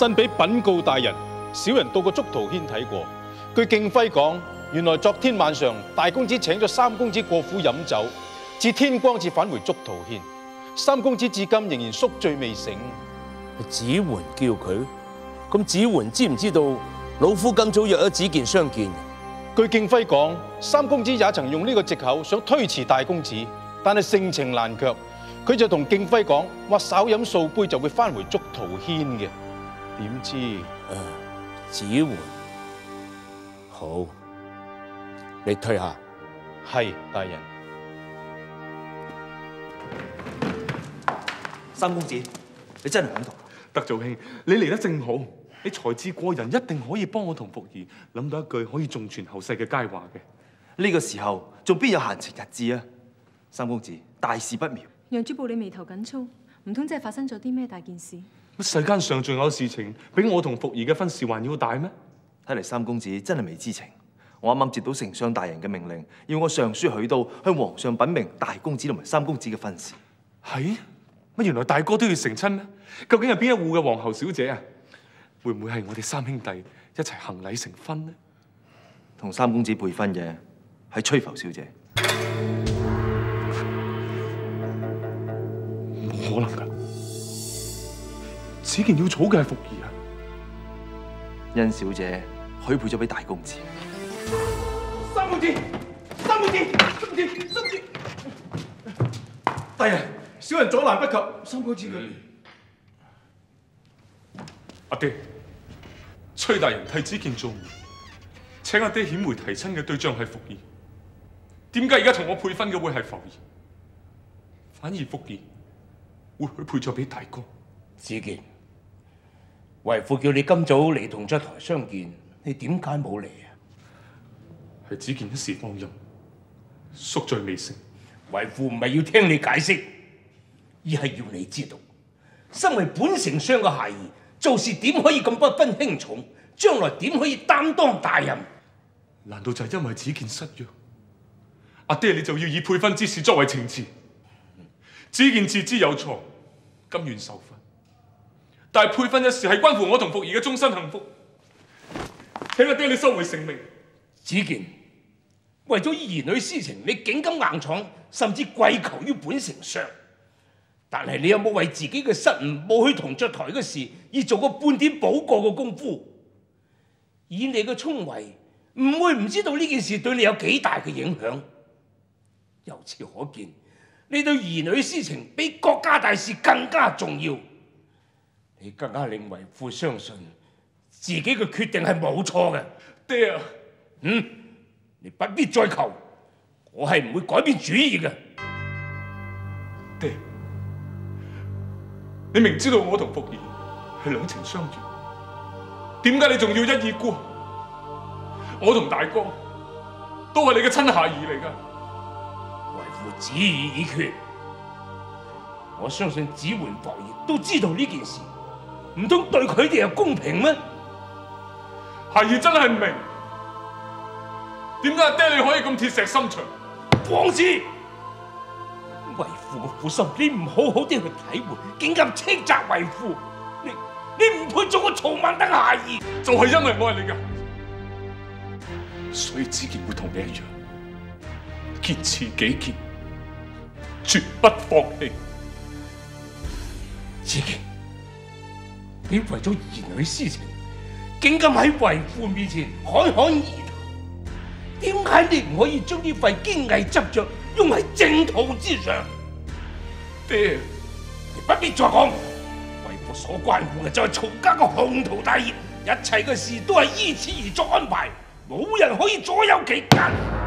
臣俾禀告大人，小人到過竹桃軒睇過。據敬輝講，原來昨天晚上大公子請咗三公子過府飲酒，至天光至返回竹桃軒。三公子至今仍然宿醉未醒。子桓叫佢，咁子桓知唔知道老夫今早約咗子健相見？據敬輝講，三公子也曾用呢個藉口想推辭大公子，但係性情難卻。佢就同敬輝講話，稍飲數杯就會返回竹桃軒嘅。點知子桓，好，你退下。係大人。三公子，你真係喺度？德祖兄，你嚟得正好，你才智過人，一定可以幫我同福兒諗到一句可以重傳後世嘅佳話嘅。呢個時候仲邊有閒情逸致啊？三公子，大事不妙。楊主簿，你眉頭緊蹙，唔通真係發生咗啲咩大件事？乜世間上仲有事情比我同福兒嘅婚事還要大咩？睇嚟三公子真係未知情。我啱啱接到丞相大人嘅命令，要我上書許都向皇上禀明大公子同埋三公子嘅婚事。係乜？原來大哥都要成親咩？究竟係邊一户嘅皇后小姐啊？會唔會係我哋三兄弟一齊行禮成婚呢？同三公子配婚嘅係崔浮小姐。冇可能噶！子健要娶嘅係福兒啊！殷小姐許配咗俾大公子。三公子，三公子，三公子，三公子！大人，小人阻攔不及，三公子佢。阿爹，崔大人替子健做媒，請阿爹顯媒提親嘅對象係福兒。點解而家同我配婚嘅會係福兒？反而福兒會許配咗俾大哥？子健，為父叫你今早嚟同雀台相見，你點解冇嚟啊？係子健一時放任，宿醉未醒。為父唔係要聽你解釋，而係要你知道，身為本城商嘅孩兒，做事點可以咁不分輕重？將來點可以擔當大任？難道就係因為子健失約？阿爹你就要以配婚之事作為情詞？子健自知有錯，甘願受罰。但系配婚一事係關乎我同福兒嘅終身幸福，請阿爹你收回成命。子健，為咗兒女私情，你竟敢硬闖，甚至跪求於本丞相。但係你有冇為自己嘅失誤，冇去同雀台嘅事，而做過半點補過嘅功夫？以你嘅聰慧，唔會唔知道呢件事對你有幾大嘅影響。由此可見，你對兒女私情比國家大事更加重要。你更加令為父相信自己嘅決定係冇錯嘅。爹啊，嗯，你不必再求，我係唔會改變主意嘅。爹，你明知道我同福兒係兩情相悅，點解你仲要一意孤？我同大哥都係你嘅親下兒嚟㗎。為父旨意已決，我相信子桓、霍兒都知道呢件事，唔通對佢哋又公平咩？孩兒真係唔明，點解阿爹你可以咁鐵石心腸？放肆！為父嘅苦心，你唔好好啲去體會，竟敢斥責為父，你你唔配做個曹孟德孩兒。就係因為我係你嘅所以子健會同你一樣，堅持己見，絕不放棄。子健，你為咗兒女私情，竟敢喺為父面前侃侃而談，點解你唔可以將呢份堅毅執着用喺正途之上？爹，你不必再講，為父所關乎嘅就係曹家嘅宏圖大業，一切嘅事都係依此而作安排，冇人可以左右其間。